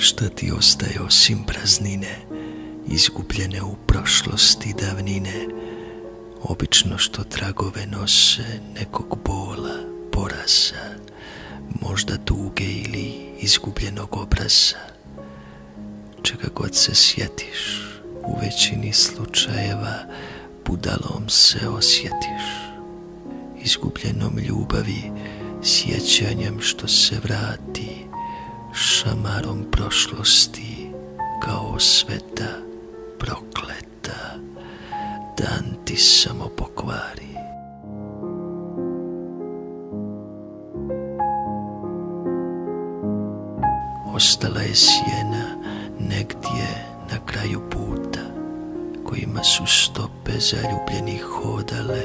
Šta ti ostaje osim praznine, izgubljene u prošlosti davnine, obično što tragove nose nekog bola, poraza, možda tuge ili izgubljenog obraza. Čega god se sjetiš, u većini slučajeva budalom se osjetiš. Izgubljenom ljubavi, sjećanjem što se vrati, šamarom prošlosti, kao sveta prokleta, dan ti samo pokvari. Ostala je sjena negdje na kraju puta, kojima su stope zaljubljenih hodale,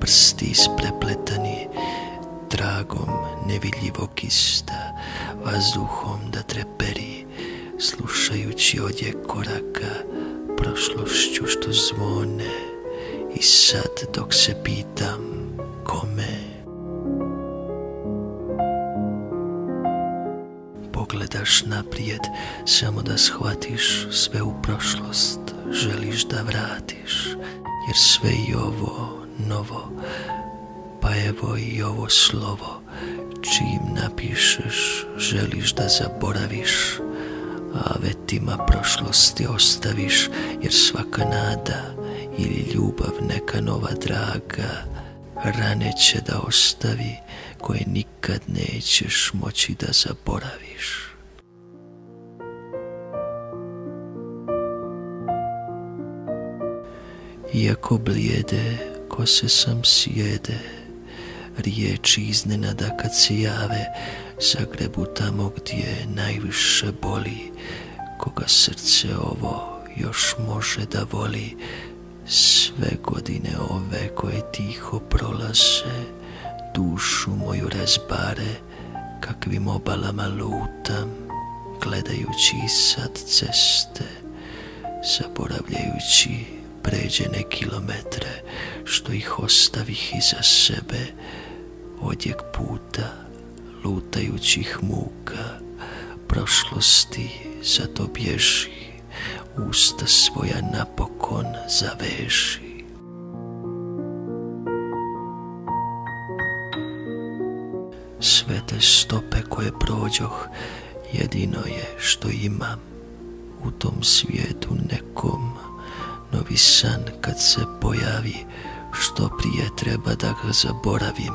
prsti isprepletani, tragom nevidljivog ista, vazduhom da treperi, slušajući odje koraka, prošlošću što zvone, i sad dok se pitam kome, pogledaš naprijed samo da shvatiš sve u prošlost, želiš da vratiš, jer sve i ovo novo, pa evo i ovo slovo, čim napišeš, želiš da zaboraviš, a vetima prošlosti ostaviš, jer svaka nada ili ljubav neka nova draga, rane će da ostavi, koje nikad nećeš moći da zaboraviš. Iako blijede, kose sam sjede, riječi iznenada kad se jave, zagrebu tamo gdje najviše boli, koga srce ovo još može da voli, sve godine ove koje tiho prolaze, dušu moju razbare, kakvim obalama lutam, gledajući sad ceste, zaboravljajući pređene kilometre, što ih ostavih iza sebe, odjek puta, lutajućih muka, prošlosti, zato bježi, usta svoja napokon zaveži. Sve te stope koje prođoh, jedino je što imam u tom svijetu nekom. Novi san kad se pojavi, što prije treba da ga zaboravim,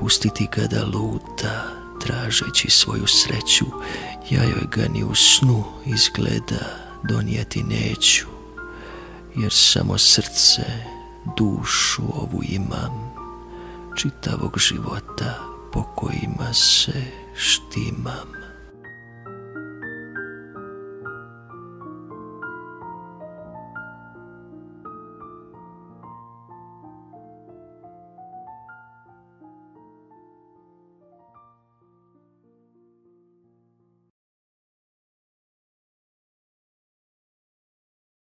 pustiti ga da luta, tražeći svoju sreću, ja joj ga ni u snu izgleda donijeti neću, jer samo srce, dušu ovu imam, čitavog života po kojima se štimam.